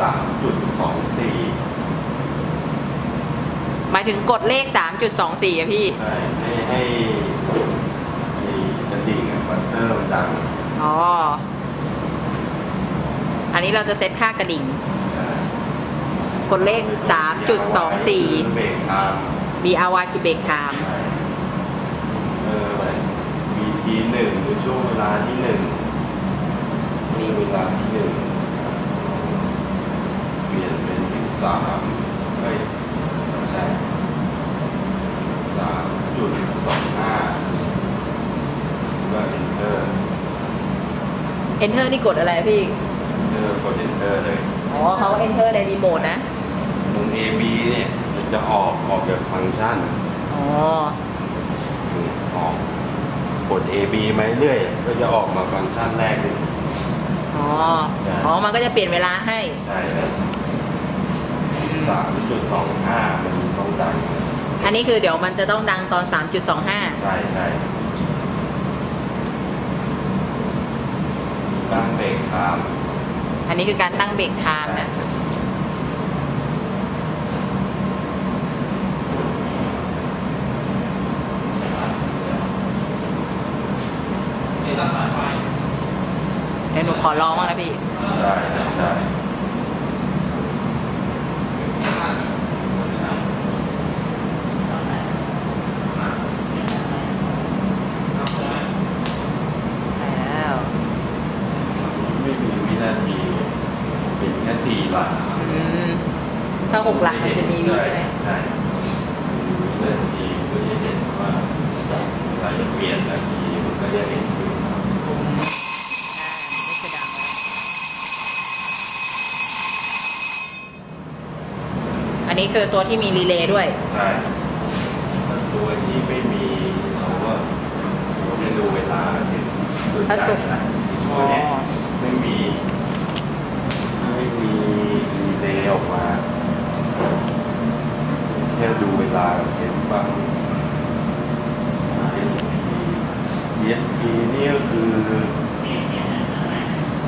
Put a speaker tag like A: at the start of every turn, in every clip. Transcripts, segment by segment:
A: สามจุดสองสี่
B: หมายถึงกดเลข 3.24อะพี่
A: ใช่ให้ให้ให้กระดิ่งอะ buzzer มันดัง
B: อ๋อ อันนี้เราจะเซตค่ากระดิ่ง
A: อ่าก
B: ดเลข 3.24
A: break time
B: BRY คือ break time
A: เออไปมีทีหนึ่งหรือช่วงเวลาที่หนึ่งมีเวลาที่หนึ่งเปลี่ยนเป็นสิบสามเฮ้ยไม่ใช่สามจุดสองห้าก็ enter
B: Enter นี่กดอะไรอะพี่
A: enter กด enter เลย
B: อ๋อเขา Enter ในรีโมทนะ
A: ตรง A B เนี่ยมันจะออกออกจากฟังก์ชัน
B: อ๋อ
A: ออกกด A B มาเรื่อยก็จะออกมาฟังก์ชันแรกเลย
B: อ๋อ อ๋อ มันก็จะเปลี่ยนเวลาให้
A: ใช่ครับ สามจุดสองห้ามันต้องดัง
B: อันนี้คือเดี๋ยวมันจะต้องดังตอน 3.25
A: ใช่ใช่ตั้งเบรกตาม
B: อันนี้คือการตั้งเบรกไทม์นะเดี๋ยวหนูขอร้องบ้างนะพี่
A: ใช่ใช่ไม่มีวินาทีเป็นแค่สี่หลัก
B: อืม ถ้าหกหลักมันจะมีวิใช่ไหม
A: ใช่วินาทีก็จะเห็นว่าเราจะเปลี่ยนนาทีมันก็จะเห็นอยู่
B: อ่าไม่เคยดังแล้วอันนี้คือตัวที่มีรีเลย์ด้วย
A: ใช่ถ้าตัวที่ไม่มีเราก็เราไม่ดูเวลาเห็นส่วนใหญ่นะตัวเนี้ยไม่มีไม่มีมีเลย์ออกมา แค่ดูเวลาเห็นบางเห็น PSP นี่ก็คือ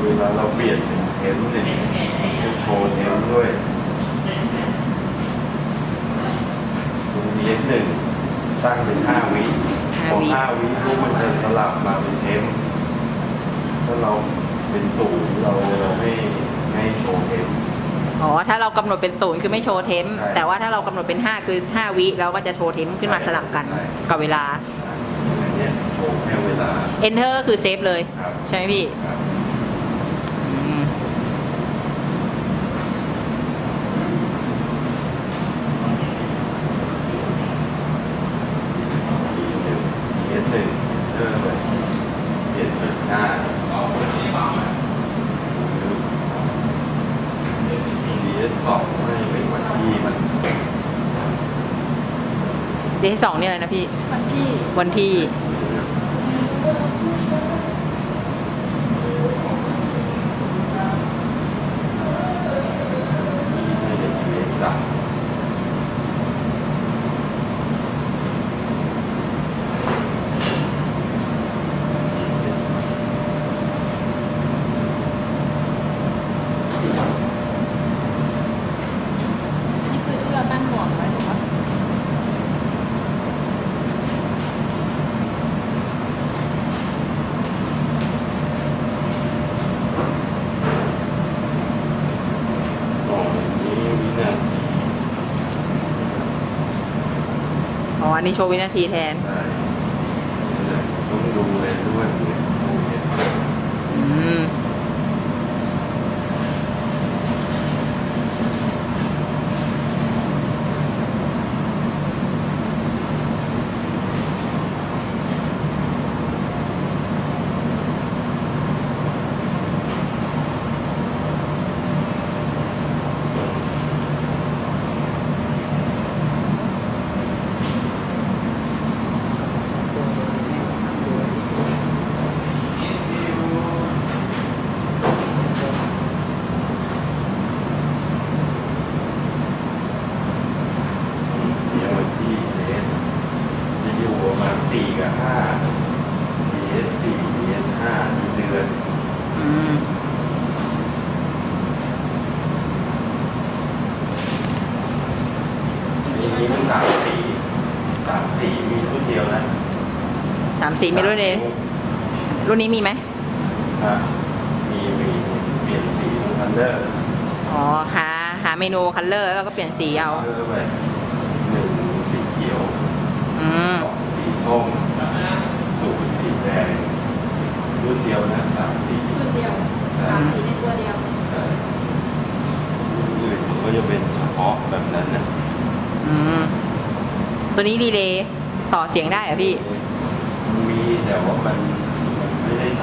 A: เวลาเราเปลี่ยนเป็น temp เนี่ยจะโชว์ temp ด้วยตรง PS หนึ่งตั้งเป็นห้าวิ
B: ห้า
A: พอ
B: วิ
A: ห้าวิปุ๊บมันจะสลับมาเป็น temp ถ้าเราเป็นศูนย์เราเราไม่ไม่โชว์ temp
B: อ๋อ ถ้าเรากำหนดเป็นศูนย์คือไม่โชว์ temp
A: ใช่
B: แต่ว่าถ้าเรากำหนดเป็น 5 คือ 5 วิเราก็จะโชว์ temp ขึ้นมาสลับกัน
A: ใช่
B: กับเวลา
A: อันเนี้ยโชว์แค่เวลา
B: Enter ก็คือ save เลย
A: ครับ
B: ใช่ไหมพี่
A: ครับ
B: อืม
A: S หนึ่งเริ่มเลยเปลี่ย นเป็นหน้าดีเอสสองให้เป็นวันที่มัน
B: เดที่สองนี่อะไรนะพี่
C: วันที่
B: วันที่
A: ให้เป็นดีเอสสาม
C: อันนี้คือที่เราตั้งหน่วงไว้ถูกปะ
A: สองนี้วินาที
B: อ๋ออันนี้โชว์วินาทีแทน
A: ได้ต้องดูเลยด้วยเนี่ยดูเนี่ย
B: อืม
A: สี่กับห้า DS สี่ DS ห้าเดือน
B: อืม
A: ปีนี้มัน
B: สามสีสามสีมีรุ่นเดีย
A: วนะ
B: สามสี่มีรุ่นเองรุ่นนี้มีไหม
A: อะมีมีเปลี่ยนสีคันเดอร์
B: อ๋อหาหาเมนูคันเลอร์แล้วก็เปลี่ยนสีเอา
A: เดอร์ไปหนึ่งสีเขียว
B: อืม
A: อ สีส้มสูตรสีแดงรุ่นเดียวนะสามสี
C: รุ่นเดียวสามสีในตัวเดียว
A: ใช่รุ่นอื่นมันก็จะเป็นเฉพาะแบบนั้นนะ
B: อืมตัวนี้ดีเลย์ต่อเสียงได้เหรอพี่
A: มันมีแต่ว่ามันมันไม่ได้ท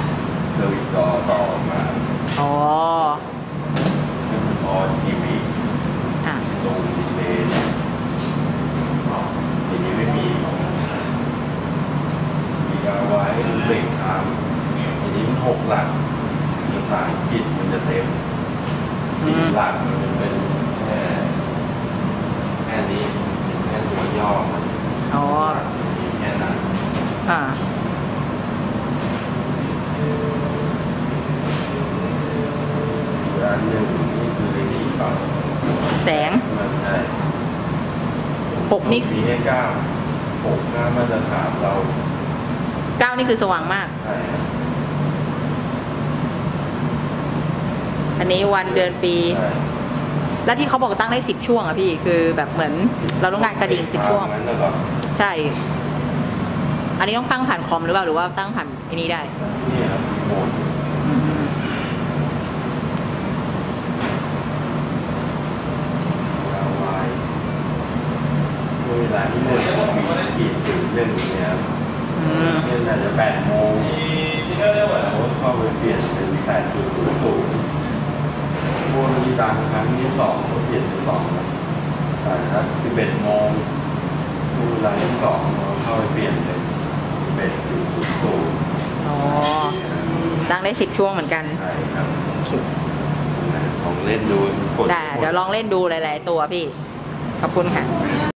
A: ำเซอร์วิสต่อต่อมา
B: อ๋อ
A: ให้มันออนทีวี
B: อะ
A: ตรงดิสเพลย์เนี่ยทีนี้ไม่มีมีเอาไว้เบรกทางทีนี้มัน หกหลักภาษาอังกฤษมันจะเต็มสี่หลักมันจะเป็นแค่แค่นี้เป็นแค่ตัวย่อมัน
B: อ๋อ
A: มีแค่นั้น
B: อ่า
A: อีกอันหนึ่งนี่คือไอ้นี่เปล่า
B: แสง
A: มันใช่
B: หกนี่
A: มีแค่เก้าหกค่ามาตรฐานเรา
B: เก้านี่คือสว่างมาก
A: ใช่ฮะ
B: อันนี้วันเดือนปี
A: ใช่
B: แล้วที่เขาบอกตั้งได้สิบช่วงอะพี่ คือแบบเหมือนเราต้องการกระดิ่งสิบช่วง
A: นั้นน่ะเหรอ
B: ใช่ อันนี้ต้องตั้งผ่านคอมหรือเปล่าหรือว่าตั้งผ่านไอันนี้ได้
A: นี่ครับรีโมท
B: อืม
A: ดาวไวน์เวลาที่หนึ่งมีขีดถึงหนึ่งเนี่ยครับ
B: อืม
A: เนี่ยน่าจะแปดโมงเขาเข้าไปเปลี่ยนเป็นแปดจุดศูนย์ศูนย์ พวกนี้ตามครั้งที่สองก็เปลี่ยนเป็นสองนะแต่ถ้าสิบเอ็ดโมงเวลาที่สองเราเข้าไปเปลี่ยนเป็นสิบเอ็ดจุดศูนย์ศูนย์
B: อ๋อ ตั้งได้สิบช่วงเหมือนกัน
A: ใช่ครับ
B: โอเค
A: ลองเล่นดูกด
B: ได้ เดี๋ยวลองเล่นดูหลาย ๆ ตัวพี่ ขอบคุณค่ะ